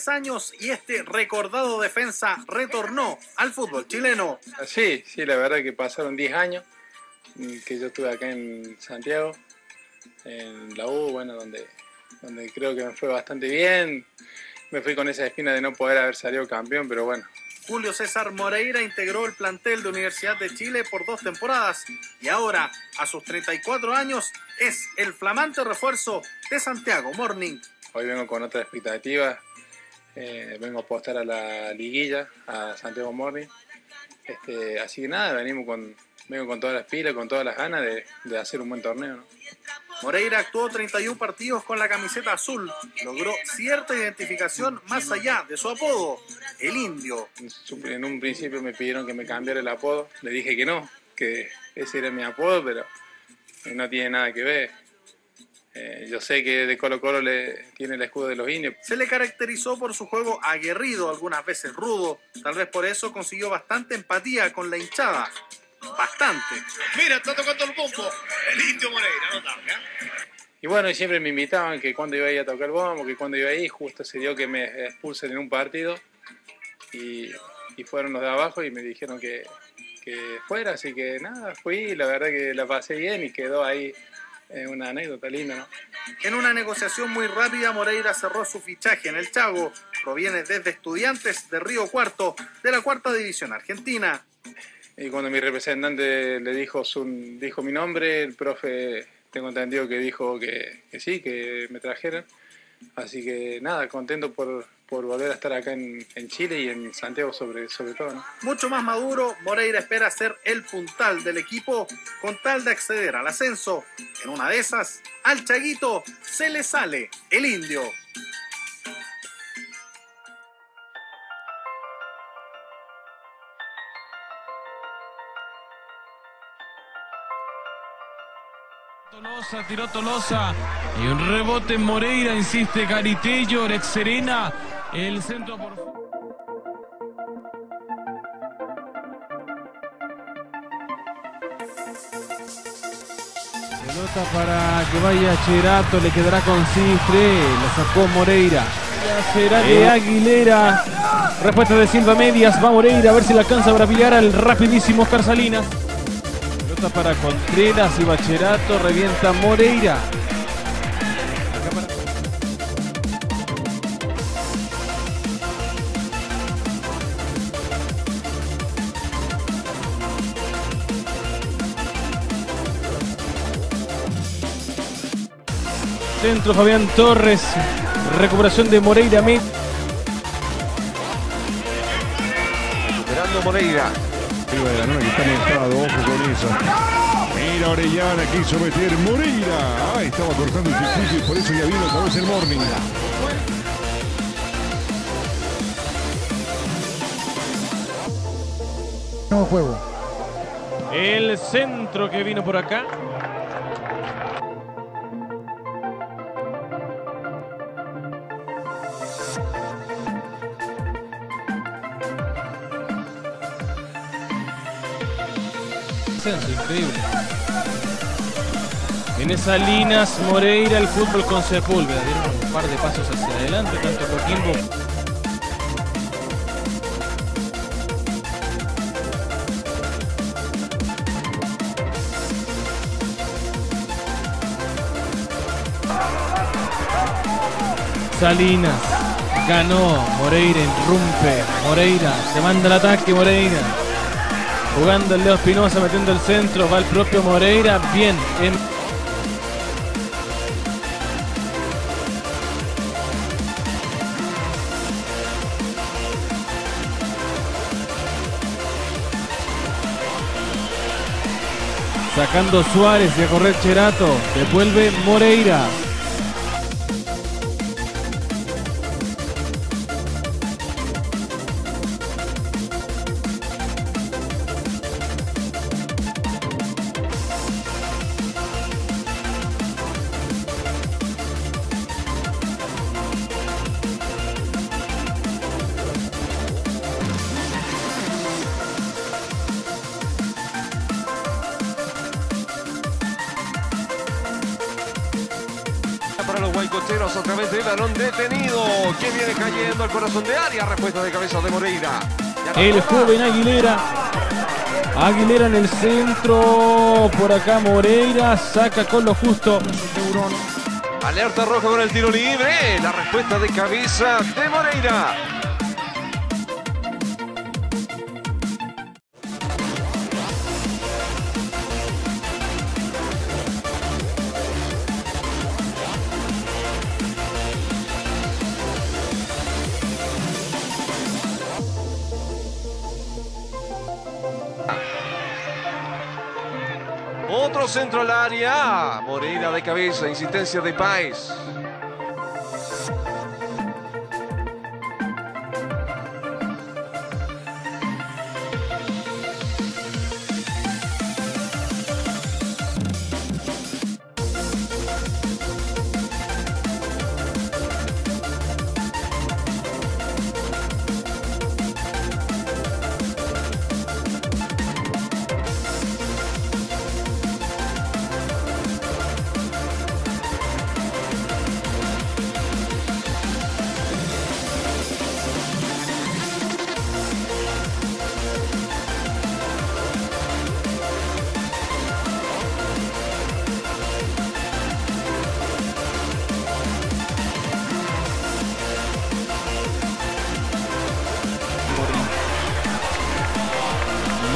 Pasaron 10 años y este recordado defensa retornó al fútbol chileno. Sí, sí, la verdad que pasaron 10 años que yo estuve acá en Santiago, en la U, bueno, donde, donde creo que me fue bastante bien. Me fui con esa espina de no poder haber salido campeón, pero bueno, Julio César Moreira integró el plantel de Universidad de Chile por dos temporadas y ahora, a sus 34 años, es el flamante refuerzo de Santiago Morning. Hoy vengo con otra expectativa, eh, vengo a apostar a la liguilla, a Santiago Morning. Este, así que nada, venimos con, vengo con todas las pilas, con todas las ganas de, hacer un buen torneo. Moreira actuó 31 partidos con la camiseta azul, logró cierta identificación más allá de su apodo, el indio. En un principio me pidieron que me cambiara el apodo, le dije que no, que ese era mi apodo, pero no tiene nada que ver. Eh, yo sé que de Colo Colo le tiene el escudo de los indios. Se le caracterizó por su juego aguerrido, algunas veces rudo. Tal vez por eso consiguió bastante empatía con la hinchada. Bastante. Mira, está tocando el bombo. El indio Moreira, notable. ¿eh? Y bueno, siempre me invitaban que cuando iba a ir a tocar el bombo, que cuando iba ahí, justo se dio que me expulsen en un partido. Y, fueron los de abajo y me dijeron que, que fuera. Así que nada, fui. La verdad que la pasé bien y quedó ahí es una anécdota linda, ¿no? En una negociación muy rápida, Moreira cerró su fichaje en el Chago. Proviene desde Estudiantes de Río Cuarto, de la cuarta división argentina. Y cuando mi representante le dijo, su, dijo mi nombre, el profe, tengo entendido que dijo que, que sí, que me trajeran. Así que nada, contento por, por volver a estar acá en, Chile y en Santiago sobre, sobre todo. Mucho más maduro, Moreira espera ser el puntal del equipo con tal de acceder al ascenso. En una de esas, al Chaguito se le sale el indio. Tolosa, tiró Tolosa y un rebote en Moreira, insiste Caritello, Rex Serena el centro por... Pelota para que vaya Cherato, le quedará con Cifre, la sacó Moreira. Ya será de Aguilera. Respuesta de Silva Medias, va Moreira a ver si le alcanza para pillar al rapidísimo Oscar Salinas. Para Contreras y Bacherato, revienta Moreira. Centro Fabián Torres. Recuperación de Moreira Mit. Recuperando Moreira. Arriba de la nueva que está en ojo con eso. Mira Orellana, quiso meter Moreira. Ah, estaba cortando el circuito y por eso ya vino otra vez el morning. Nuevo juego. El centro que vino por acá. En esas líneas, Moreira, el fútbol con Sepúlveda. Dieron un par de pasos hacia adelante, tanto Coquimbo. Salinas ganó, Moreira irrumpe, Moreira se manda el ataque, Moreira Jugando el Leo Espinosa, metiendo el centro, va el propio Moreira, bien. En... Sacando Suárez y a correr Cherato, devuelve Moreira. Cocheros otra vez de balón detenido. Que viene cayendo al corazón de área. Respuesta de cabeza de Moreira. El joven Aguilera. Aguilera en el centro. Por acá Moreira. Saca con lo justo. Alerta roja con el tiro libre. La respuesta de cabeza de Moreira. Otro centro al área. Moreira de cabeza, insistencia de Páez.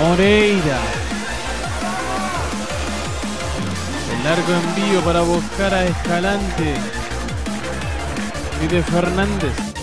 Moreira. El largo envío para buscar a Escalante. Y de Fernández.